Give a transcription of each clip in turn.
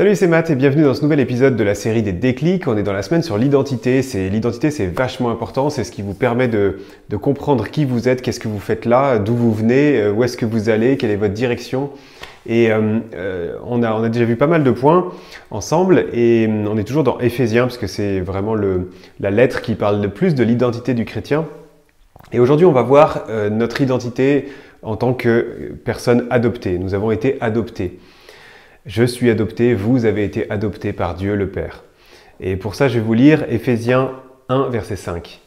Salut, c'est Matt et bienvenue dans ce nouvel épisode de la série des déclics. On est dans la semaine sur l'identité. C'est l'identité, c'est vachement important. C'est ce qui vous permet de, comprendre qui vous êtes, qu'est-ce que vous faites là, d'où vous venez, euh, où est-ce que vous allez, quelle est votre direction. Et euh, euh, on, a, déjà vu pas mal de points ensemble et on est toujours dans Éphésiens parce que c'est vraiment la lettre qui parle le plus de l'identité du chrétien. Et aujourd'hui, on va voir notre identité en tant que personne adoptée. Nous avons été adoptés. Je suis adopté, vous avez été adopté par Dieu le Père. Et pour ça, je vais vous lire Éphésiens 1, verset 5.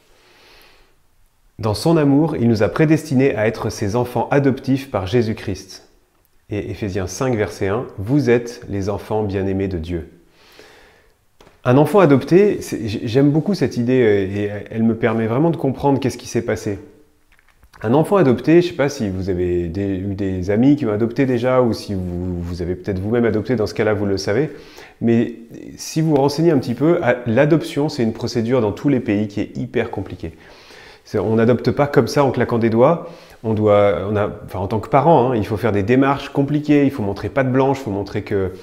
Dans son amour, il nous a prédestinés à être ses enfants adoptifs par Jésus-Christ. Et Éphésiens 5, verset 1, vous êtes les enfants bien-aimés de Dieu. Un enfant adopté, j'aime beaucoup cette idée euh, et elle me permet vraiment de comprendre qu'est-ce qui s'est passé. Un enfant adopté, je ne sais pas si vous avez eu des amis qui ont adopté déjà ou si vous, avez peut-être vous-même adopté, dans ce cas-là vous le savez. Mais si vous renseignez un petit peu, l'adoption c'est une procédure dans tous les pays qui est hyper compliquée. On n'adopte pas comme ça en claquant des doigts. On doit, enfin, en tant que parent, hein, il faut faire des démarches compliquées. Il faut montrer pas de blanche, il faut montrer que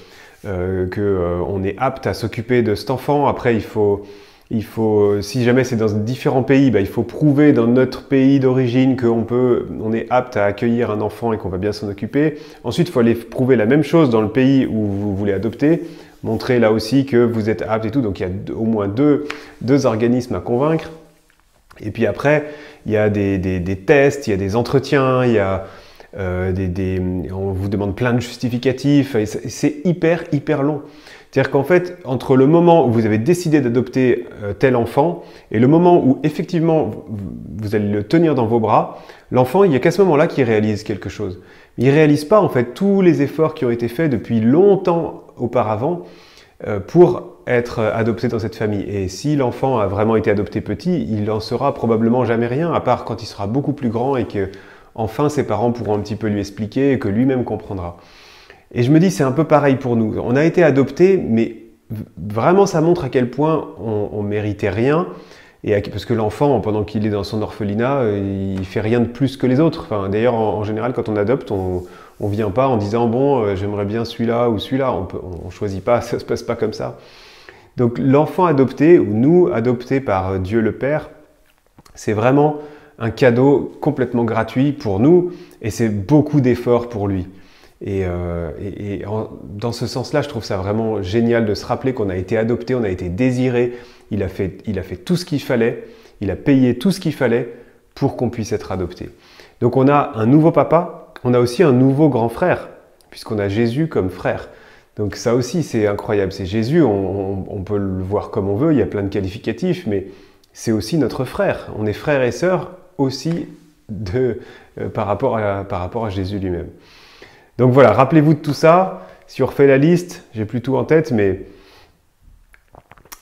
euh, euh, est apte à s'occuper de cet enfant. Après, il faut il faut, si jamais c'est dans différents pays, bah, il faut prouver dans notre pays d'origine qu'on peut, on est apte à accueillir un enfant et qu'on va bien s'en occuper. Ensuite, il faut aller prouver la même chose dans le pays où vous voulez adopter, montrer là aussi que vous êtes apte et tout. Donc il y a au moins deux, deux organismes à convaincre. Et puis après, il y a des, des, des tests, il y a des entretiens, il y a euh, des, des, on vous demande plein de justificatifs. C'est hyper, hyper long. C'est-à-dire qu'en fait, entre le moment où vous avez décidé d'adopter euh, tel enfant et le moment où effectivement vous allez le tenir dans vos bras, l'enfant, il n'y a qu'à ce moment-là qu'il réalise quelque chose. Il ne réalise pas en fait tous les efforts qui ont été faits depuis longtemps auparavant euh, pour être adopté dans cette famille. Et si l'enfant a vraiment été adopté petit, il n'en saura probablement jamais rien, à part quand il sera beaucoup plus grand et que enfin ses parents pourront un petit peu lui expliquer et que lui-même comprendra. Et je me dis, c'est un peu pareil pour nous. On a été adoptés, mais vraiment, ça montre à quel point on, méritait rien. Et parce que l'enfant, pendant qu'il est dans son orphelinat, il fait rien de plus que les autres. Enfin, D'ailleurs, en, général, quand on adopte, on ne vient pas en disant bon, euh, j'aimerais bien celui-là ou celui-là. On ne choisit pas, ça se passe pas comme ça. Donc l'enfant adopté, ou nous adoptés par Dieu le Père, c'est vraiment un cadeau complètement gratuit pour nous et c'est beaucoup d'efforts pour lui. Et, euh, dans ce sens-là, je trouve ça vraiment génial de se rappeler qu'on a été adopté, on a été désiré, il a fait, tout ce qu'il fallait, il a payé tout ce qu'il fallait pour qu'on puisse être adopté. Donc on a un nouveau papa, on a aussi un nouveau grand frère, puisqu'on a Jésus comme frère. Donc ça aussi c'est incroyable, c'est Jésus, on, peut le voir comme on veut, il y a plein de qualificatifs, mais c'est aussi notre frère. On est frère et sœur aussi euh, par rapport à Jésus lui-même. Donc voilà, rappelez-vous de tout ça. Si on refait la liste, j'ai plus tout en tête, mais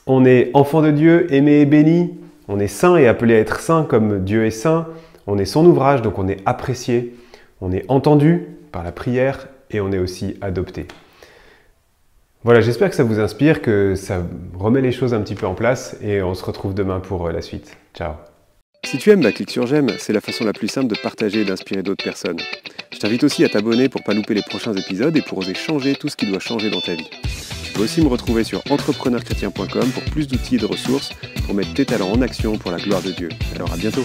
on est enfant de Dieu, aimé et béni. On est saint et appelé à être saint comme Dieu est saint. On est son ouvrage, donc on est apprécié. On est entendu par la prière et on est aussi adopté. Voilà, j'espère que ça vous inspire, que ça remet les choses un petit peu en place et on se retrouve demain pour euh, la suite. Ciao Si tu aimes, clique sur j'aime, c'est la façon la plus simple de partager et d'inspirer d'autres personnes. Je t'invite aussi à t'abonner pour pas louper les prochains épisodes et pour oser changer tout ce qui doit changer dans ta vie. Tu peux aussi me retrouver sur entrepreneurchrétien.com pour plus d'outils et de ressources pour mettre tes talents en action pour la gloire de Dieu. Alors à bientôt